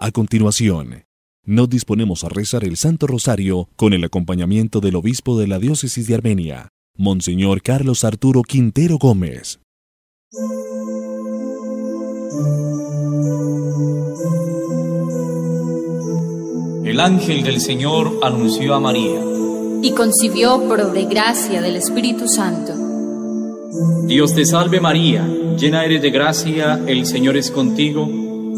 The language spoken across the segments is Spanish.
A continuación, nos disponemos a rezar el Santo Rosario con el acompañamiento del obispo de la diócesis de Armenia, Monseñor Carlos Arturo Quintero Gómez. El ángel del Señor anunció a María. Y concibió por de gracia del Espíritu Santo. Dios te salve María, llena eres de gracia, el Señor es contigo,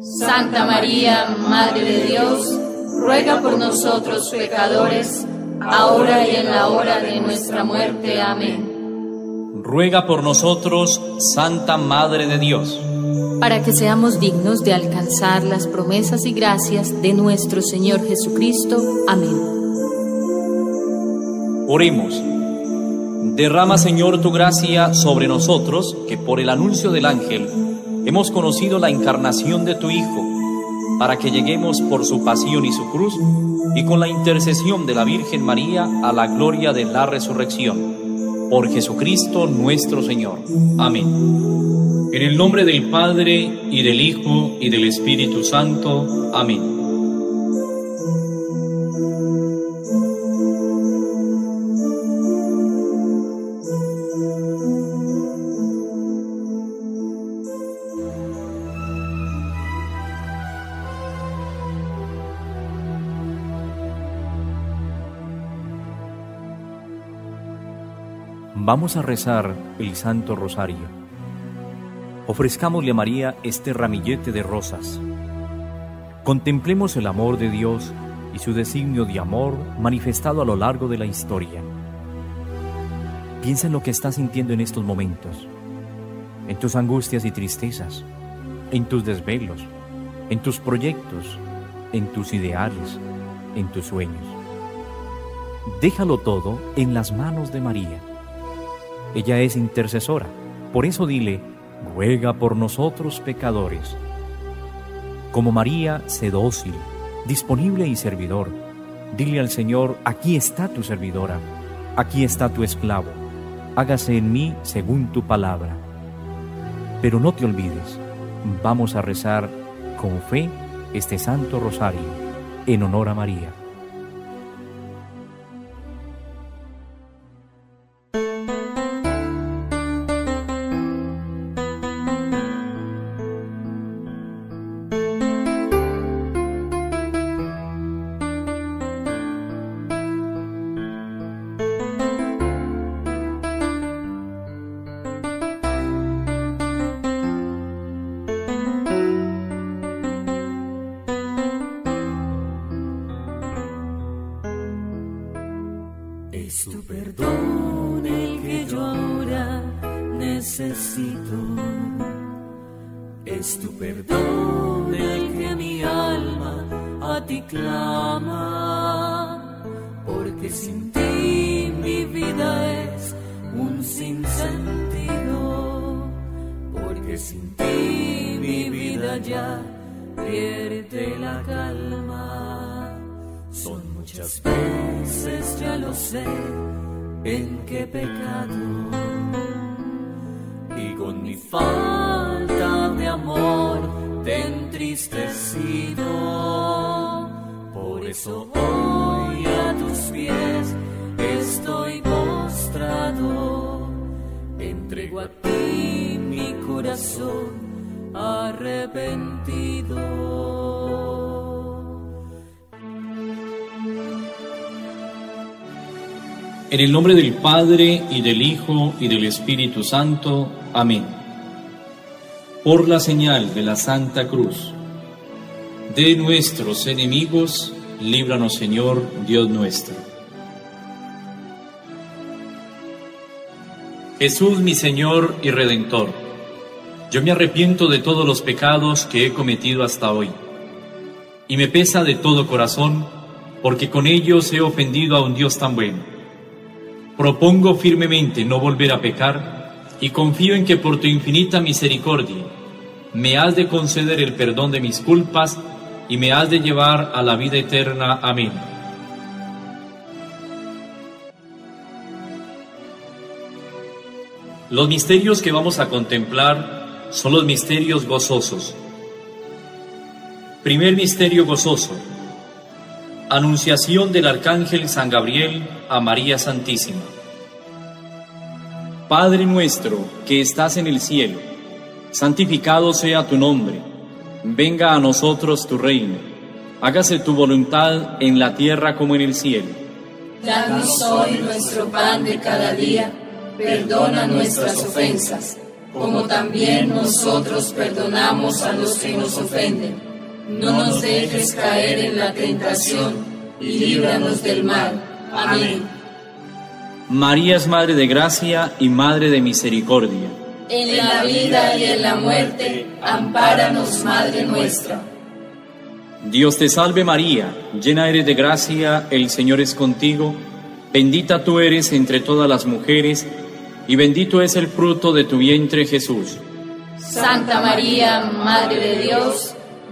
Santa María, Madre de Dios, ruega por nosotros pecadores, ahora y en la hora de nuestra muerte. Amén. Ruega por nosotros, Santa Madre de Dios. Para que seamos dignos de alcanzar las promesas y gracias de nuestro Señor Jesucristo. Amén. Oremos. Derrama, Señor, tu gracia sobre nosotros, que por el anuncio del ángel hemos conocido la encarnación de tu Hijo, para que lleguemos por su pasión y su cruz, y con la intercesión de la Virgen María a la gloria de la resurrección. Por Jesucristo nuestro Señor. Amén. En el nombre del Padre, y del Hijo, y del Espíritu Santo. Amén. Vamos a rezar el Santo Rosario. Ofrezcámosle a María este ramillete de rosas. Contemplemos el amor de Dios y su designio de amor manifestado a lo largo de la historia. Piensa en lo que estás sintiendo en estos momentos, en tus angustias y tristezas, en tus desvelos, en tus proyectos, en tus ideales, en tus sueños. Déjalo todo en las manos de María ella es intercesora. Por eso dile, ruega por nosotros pecadores. Como María, sé dócil, disponible y servidor. Dile al Señor, aquí está tu servidora, aquí está tu esclavo. Hágase en mí según tu palabra. Pero no te olvides, vamos a rezar con fe este Santo Rosario en honor a María. Es tu perdón el que mi alma a ti clama, porque sin ti mi vida es un sinsentido, porque sin ti mi vida ya pierde la calma. Muchas veces, ya lo sé, en qué pecado y con mi falta de amor te entristecido. Por eso hoy a tus pies estoy postrado. Entrego a ti mi corazón arrepentido. En el nombre del Padre y del Hijo y del Espíritu Santo. Amén. Por la señal de la Santa Cruz, de nuestros enemigos, líbranos Señor, Dios nuestro. Jesús mi Señor y Redentor, yo me arrepiento de todos los pecados que he cometido hasta hoy, y me pesa de todo corazón, porque con ellos he ofendido a un Dios tan bueno Propongo firmemente no volver a pecar y confío en que por tu infinita misericordia me has de conceder el perdón de mis culpas y me has de llevar a la vida eterna. Amén. Los misterios que vamos a contemplar son los misterios gozosos. Primer misterio gozoso Anunciación del Arcángel San Gabriel a María Santísima. Padre nuestro que estás en el cielo, santificado sea tu nombre, venga a nosotros tu reino, hágase tu voluntad en la tierra como en el cielo. Danos hoy nuestro pan de cada día, perdona nuestras ofensas, como también nosotros perdonamos a los que nos ofenden no nos dejes caer en la tentación y líbranos del mal. Amén. María es Madre de Gracia y Madre de Misericordia. En la vida y en la muerte, ampáranos, Madre nuestra. Dios te salve María, llena eres de gracia, el Señor es contigo, bendita tú eres entre todas las mujeres, y bendito es el fruto de tu vientre Jesús. Santa María, Madre de Dios,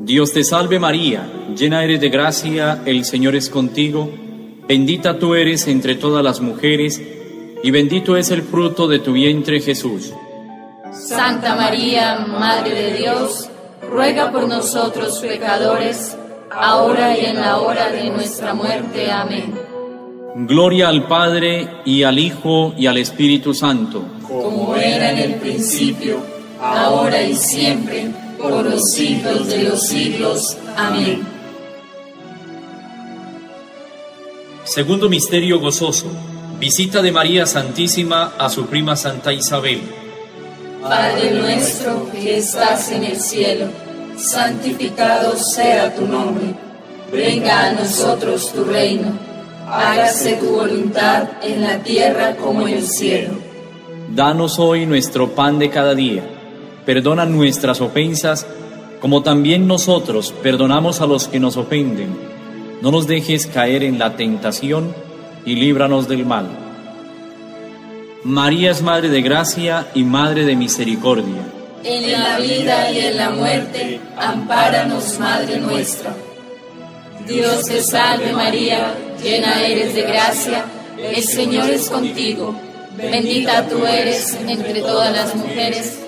Dios te salve María, llena eres de gracia, el Señor es contigo, bendita tú eres entre todas las mujeres, y bendito es el fruto de tu vientre Jesús. Santa María, Madre de Dios, ruega por nosotros pecadores, ahora y en la hora de nuestra muerte. Amén. Gloria al Padre y al Hijo y al Espíritu Santo. Como era en el principio, ahora y siempre, por los siglos de los siglos. Amén. Segundo misterio gozoso. Visita de María Santísima a su prima Santa Isabel. Padre nuestro que estás en el cielo, santificado sea tu nombre. Venga a nosotros tu reino. Hágase tu voluntad en la tierra como en el cielo. Danos hoy nuestro pan de cada día. Perdona nuestras ofensas, como también nosotros perdonamos a los que nos ofenden. No nos dejes caer en la tentación y líbranos del mal. María es Madre de Gracia y Madre de Misericordia. En la vida y en la muerte, ampáranos, Madre nuestra. Dios te salve María, llena eres de gracia, el Señor es contigo. Bendita tú eres entre todas las mujeres,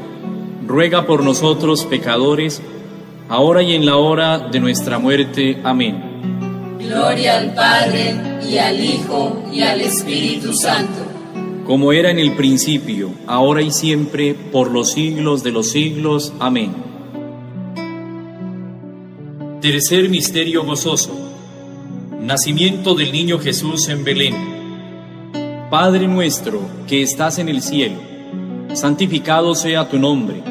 ruega por nosotros pecadores, ahora y en la hora de nuestra muerte. Amén. Gloria al Padre, y al Hijo, y al Espíritu Santo. Como era en el principio, ahora y siempre, por los siglos de los siglos. Amén. Tercer misterio gozoso. Nacimiento del niño Jesús en Belén. Padre nuestro que estás en el cielo, santificado sea tu nombre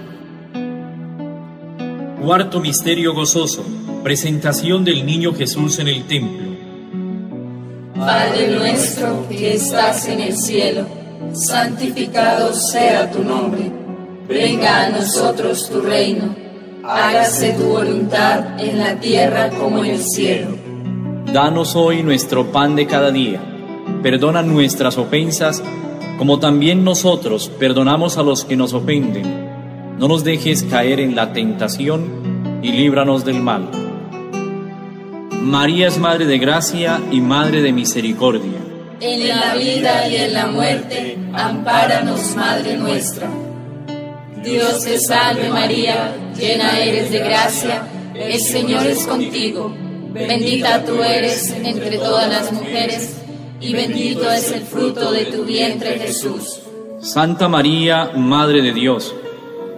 Cuarto misterio gozoso. Presentación del niño Jesús en el templo. Padre nuestro que estás en el cielo, santificado sea tu nombre. Venga a nosotros tu reino. Hágase tu voluntad en la tierra como en el cielo. Danos hoy nuestro pan de cada día. Perdona nuestras ofensas, como también nosotros perdonamos a los que nos ofenden. No nos dejes caer en la tentación y líbranos del mal. María es Madre de Gracia y Madre de Misericordia. En la vida y en la muerte, ampáranos, Madre nuestra. Dios te salve María, llena eres de gracia, el Señor es contigo. Bendita tú eres entre todas las mujeres, y bendito es el fruto de tu vientre Jesús. Santa María, Madre de Dios,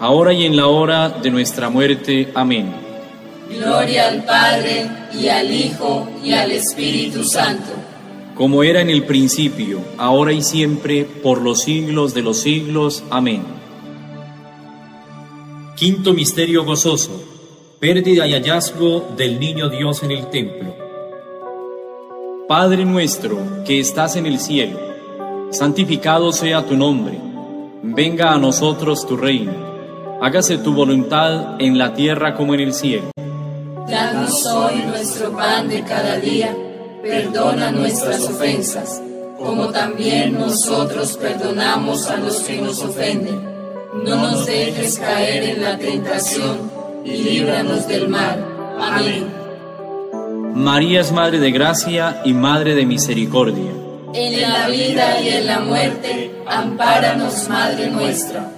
ahora y en la hora de nuestra muerte. Amén. Gloria al Padre, y al Hijo, y al Espíritu Santo. Como era en el principio, ahora y siempre, por los siglos de los siglos. Amén. Quinto Misterio Gozoso. Pérdida y hallazgo del Niño Dios en el templo. Padre nuestro que estás en el cielo, santificado sea tu nombre. Venga a nosotros tu reino. Hágase tu voluntad en la tierra como en el cielo. Danos hoy nuestro pan de cada día. Perdona nuestras ofensas, como también nosotros perdonamos a los que nos ofenden. No nos dejes caer en la tentación y líbranos del mal. Amén. María es Madre de Gracia y Madre de Misericordia. En la vida y en la muerte, ampáranos, Madre nuestra.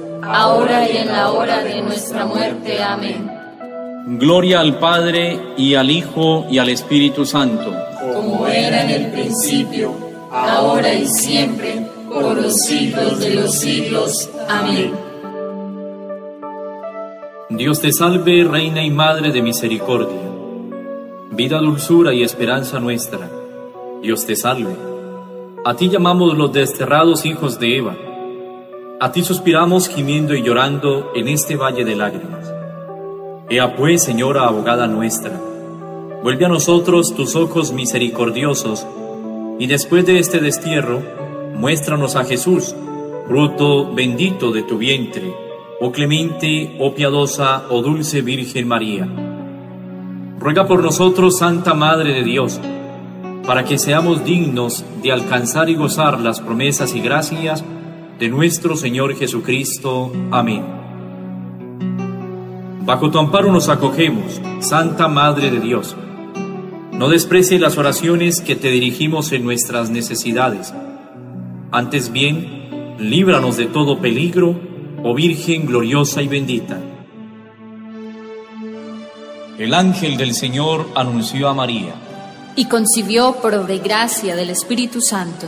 ahora y en la hora de nuestra muerte. Amén. Gloria al Padre y al Hijo y al Espíritu Santo. Como era en el principio, ahora y siempre, por los siglos de los siglos. Amén. Dios te salve, Reina y Madre de Misericordia, vida, dulzura y esperanza nuestra. Dios te salve. A ti llamamos los desterrados hijos de Eva. A ti suspiramos gimiendo y llorando en este valle de lágrimas. Ea pues, Señora abogada nuestra, vuelve a nosotros tus ojos misericordiosos, y después de este destierro, muéstranos a Jesús, fruto bendito de tu vientre, oh clemente, oh piadosa, oh dulce Virgen María. Ruega por nosotros, Santa Madre de Dios, para que seamos dignos de alcanzar y gozar las promesas y gracias de nuestro Señor Jesucristo. Amén. Bajo tu amparo nos acogemos, Santa Madre de Dios. No desprecie las oraciones que te dirigimos en nuestras necesidades. Antes bien, líbranos de todo peligro, oh Virgen gloriosa y bendita. El ángel del Señor anunció a María. y concibió por obra y gracia del Espíritu Santo.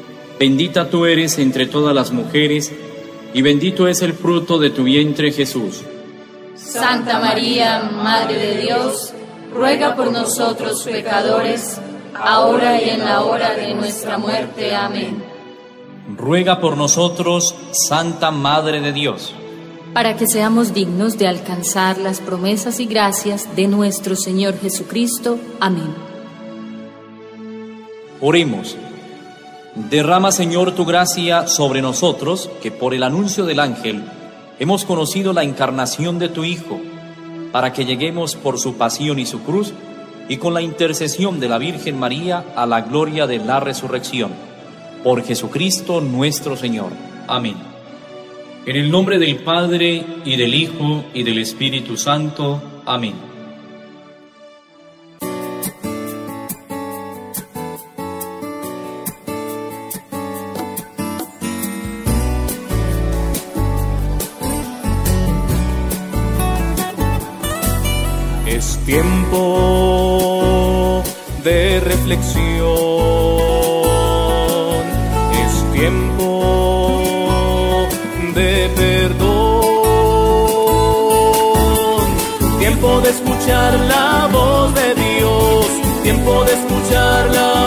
Bendita tú eres entre todas las mujeres, y bendito es el fruto de tu vientre Jesús. Santa María, Madre de Dios, ruega por nosotros pecadores, ahora y en la hora de nuestra muerte. Amén. Ruega por nosotros, Santa Madre de Dios. para que seamos dignos de alcanzar las promesas y gracias de nuestro Señor Jesucristo. Amén. Oremos. Derrama, Señor, tu gracia sobre nosotros, que por el anuncio del ángel hemos conocido la encarnación de tu Hijo, para que lleguemos por su pasión y su cruz, y con la intercesión de la Virgen María a la gloria de la resurrección. Por Jesucristo nuestro Señor. Amén. En el nombre del Padre, y del Hijo, y del Espíritu Santo. Amén. Es tiempo de perdón. Tiempo de escuchar la voz de Dios. Tiempo de escuchar la